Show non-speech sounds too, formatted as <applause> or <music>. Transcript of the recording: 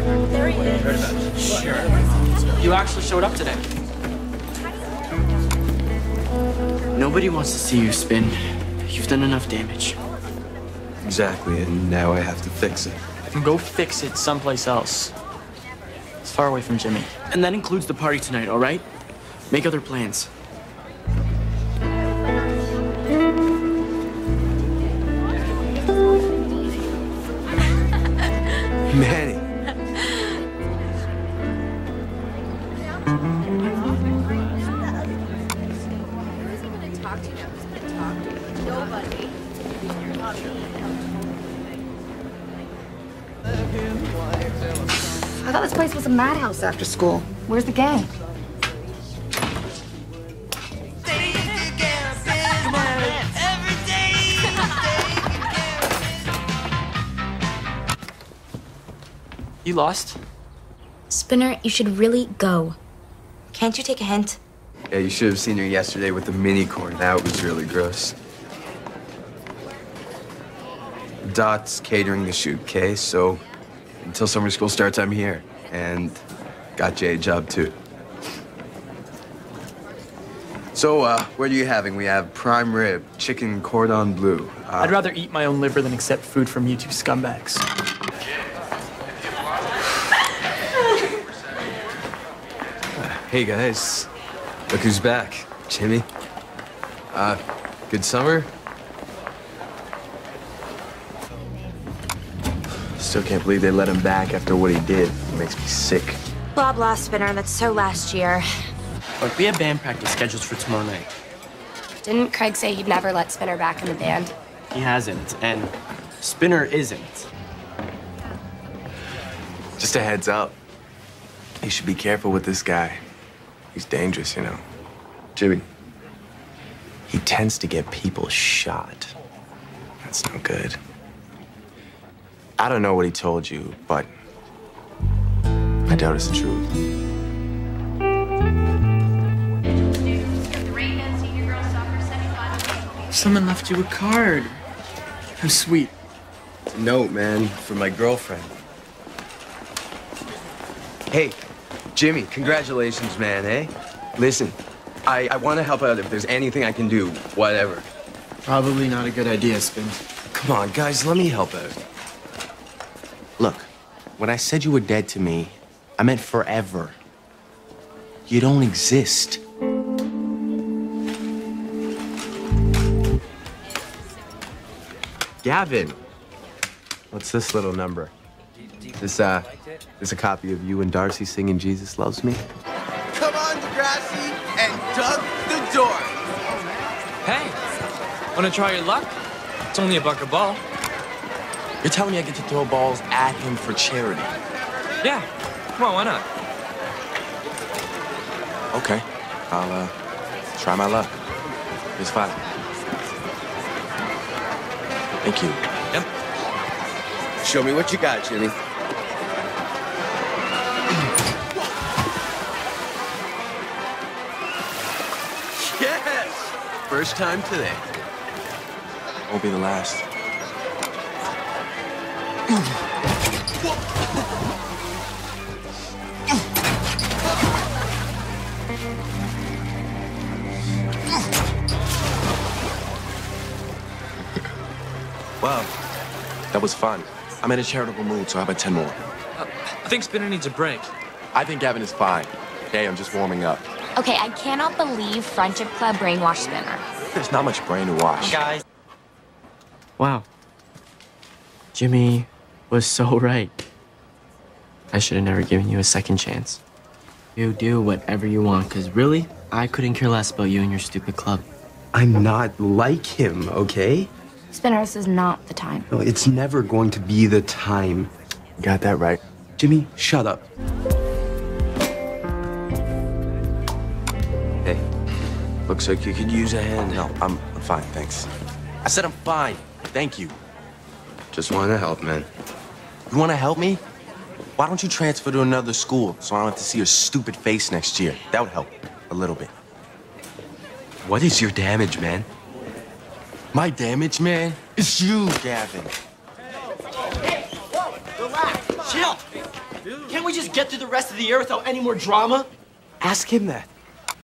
There he is. Sure. You actually showed up today. Nobody wants to see you spin. You've done enough damage. Exactly, and now I have to fix it. Go fix it someplace else. It's far away from Jimmy. And that includes the party tonight, all right? Make other plans. Manny. I thought this place was a madhouse after school. Where's the gang? You lost? Spinner, you should really go. Can't you take a hint? Yeah, you should have seen her yesterday with the mini corn. That was really gross. Dot's catering the shoot, okay? So until summer school starts, I'm here. And got Jay a job too. So, uh, what are you having? We have prime rib, chicken cordon bleu. Uh, I'd rather eat my own liver than accept food from you two scumbags. Hey guys, look who's back. Jimmy. Uh, good summer? Still can't believe they let him back after what he did. It makes me sick. Blah, blah, Spinner. That's so last year. Look, we have band practice scheduled for tomorrow night. Didn't Craig say he'd never let Spinner back in the band? He hasn't, and Spinner isn't. Just a heads up. You should be careful with this guy. He's dangerous, you know. Jimmy. He tends to get people shot. That's no good. I don't know what he told you, but I doubt it's the truth. Someone left you a card. How sweet. Note, man, for my girlfriend. Hey, Jimmy, congratulations, man, eh? Listen, I, I want to help out if there's anything I can do, whatever. Probably not a good idea, Spin. Come on, guys, let me help out. Look, when I said you were dead to me, I meant forever. You don't exist. Gavin, what's this little number? This, uh, this a copy of you and Darcy singing Jesus Loves Me? Come on, Degrassi, and dug the door. Hey, wanna try your luck? It's only a buck a ball. You're telling me I get to throw balls at him for charity? Yeah, come on, why not? Okay, I'll, uh, try my luck. Here's five. Thank you. Yep. Show me what you got, Jimmy. First time today. Won't be the last. Wow, that was fun. I'm in a charitable mood, so how about 10 more? Uh, I think Spinner needs a break. I think Gavin is fine. Okay, I'm just warming up. Okay, I cannot believe Friendship Club brainwashed Spinner. There's not much brain to wash. Guys. Wow. Jimmy was so <laughs> right. I should have never given you a second chance. You do whatever you want, because really, I couldn't care less about you and your stupid club. I'm not like him, okay? Spinner, this is not the time. No, it's never going to be the time. You Got that right. Jimmy, shut up. Looks like you could use a hand. No, I'm, I'm fine, thanks. I said I'm fine. Thank you. Just want to help, man. You want to help me? Why don't you transfer to another school so I don't have to see your stupid face next year? That would help a little bit. What is your damage, man? My damage, man, is you, Gavin. Chill. Can't we just get through the rest of the year without any more drama? Ask him that.